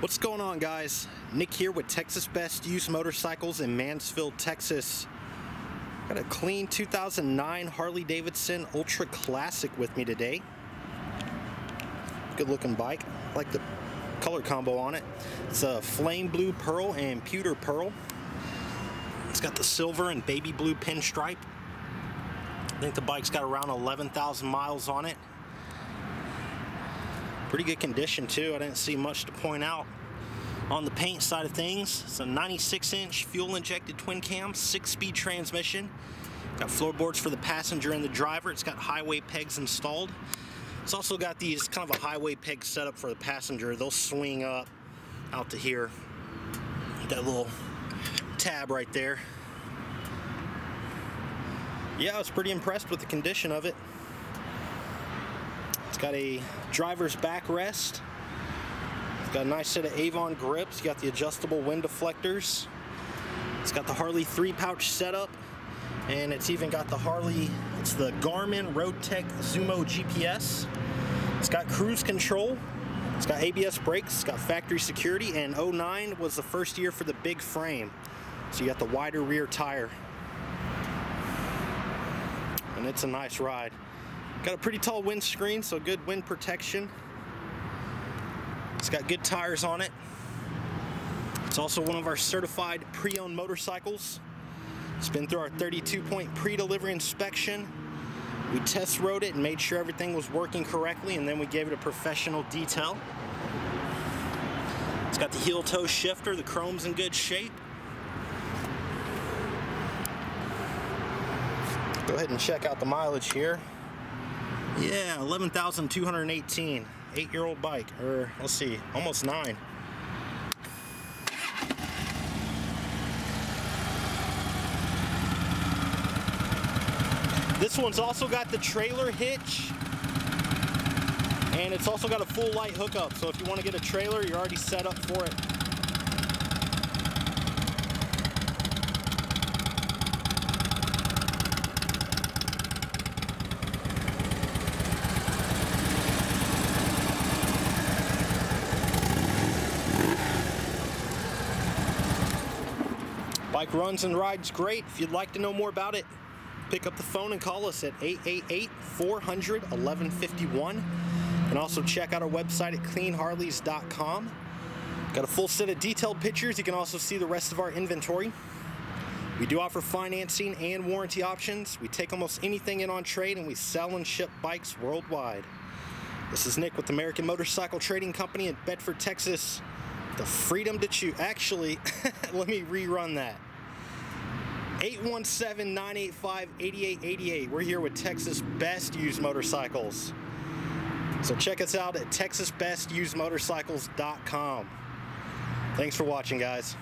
What's going on guys? Nick here with Texas Best Used Motorcycles in Mansfield, Texas. Got a clean 2009 Harley Davidson Ultra Classic with me today. Good looking bike. I like the color combo on it. It's a flame blue pearl and pewter pearl. It's got the silver and baby blue pinstripe. I think the bike's got around 11,000 miles on it. Pretty good condition too. I didn't see much to point out. On the paint side of things, it's a 96 inch fuel injected twin cam, six speed transmission. Got floorboards for the passenger and the driver. It's got highway pegs installed. It's also got these kind of a highway peg setup for the passenger. They'll swing up out to here. That little tab right there. Yeah, I was pretty impressed with the condition of it. It's got a driver's backrest. It's got a nice set of Avon grips. You got the adjustable wind deflectors. It's got the Harley three pouch setup. And it's even got the Harley, it's the Garmin Road Tech Zumo GPS. It's got cruise control. It's got ABS brakes, it's got factory security, and 09 was the first year for the big frame. So you got the wider rear tire. And it's a nice ride. Got a pretty tall windscreen, so good wind protection. It's got good tires on it. It's also one of our certified pre-owned motorcycles. It's been through our 32 point pre-delivery inspection. We test rode it and made sure everything was working correctly and then we gave it a professional detail. It's got the heel toe shifter, the chrome's in good shape. Go ahead and check out the mileage here. Yeah, 11,218. Eight year old bike, or let's see, almost nine. This one's also got the trailer hitch. And it's also got a full light hookup. So if you want to get a trailer, you're already set up for it. Bike runs and rides great. If you'd like to know more about it, pick up the phone and call us at 888-400-1151. And also check out our website at cleanharleys.com. Got a full set of detailed pictures. You can also see the rest of our inventory. We do offer financing and warranty options. We take almost anything in on trade and we sell and ship bikes worldwide. This is Nick with American Motorcycle Trading Company in Bedford, Texas. The freedom to choose. Actually, let me rerun that. 817-985-8888. We're here with Texas Best Used Motorcycles. So check us out at texasbestusedmotorcycles.com. Thanks for watching, guys.